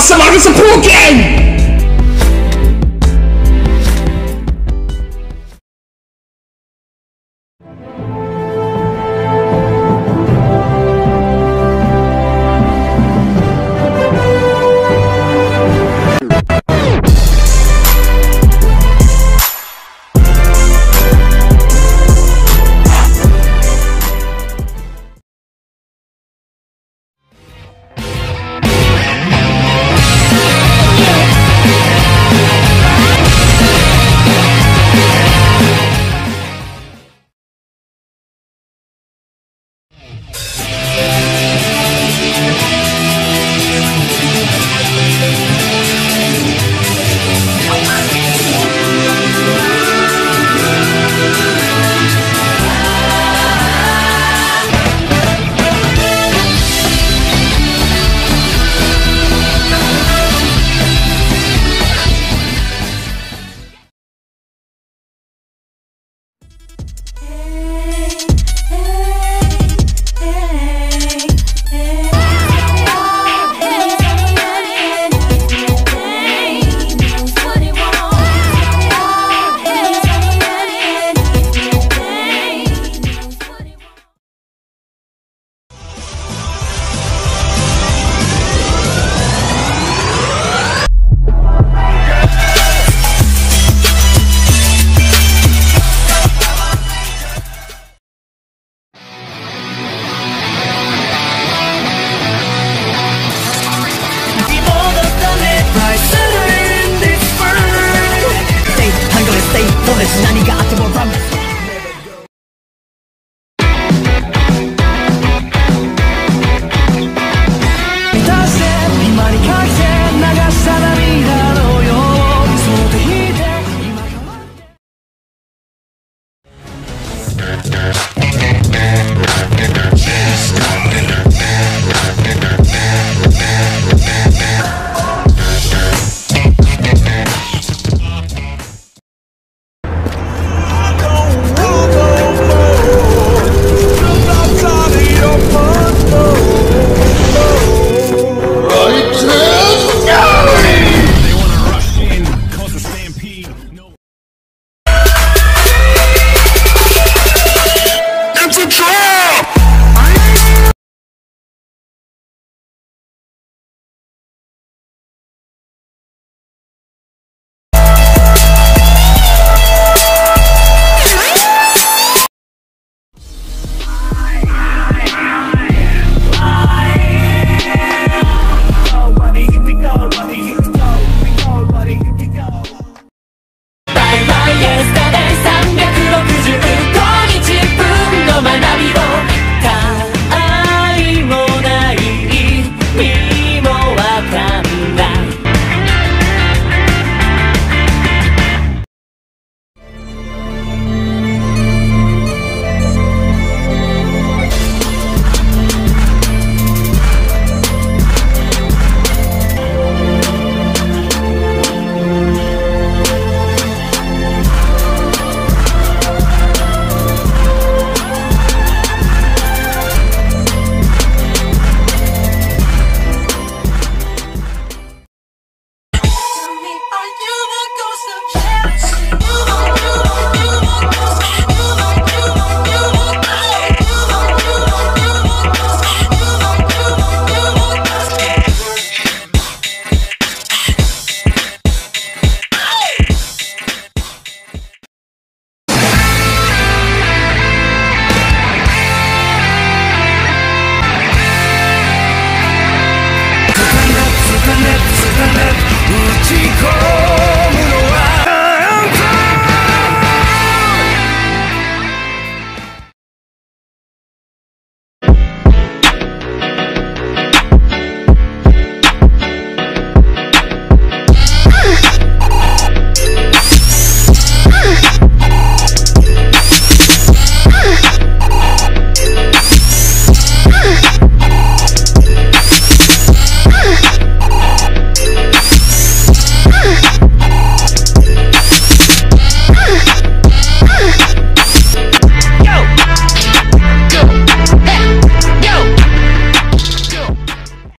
somebody a pool game.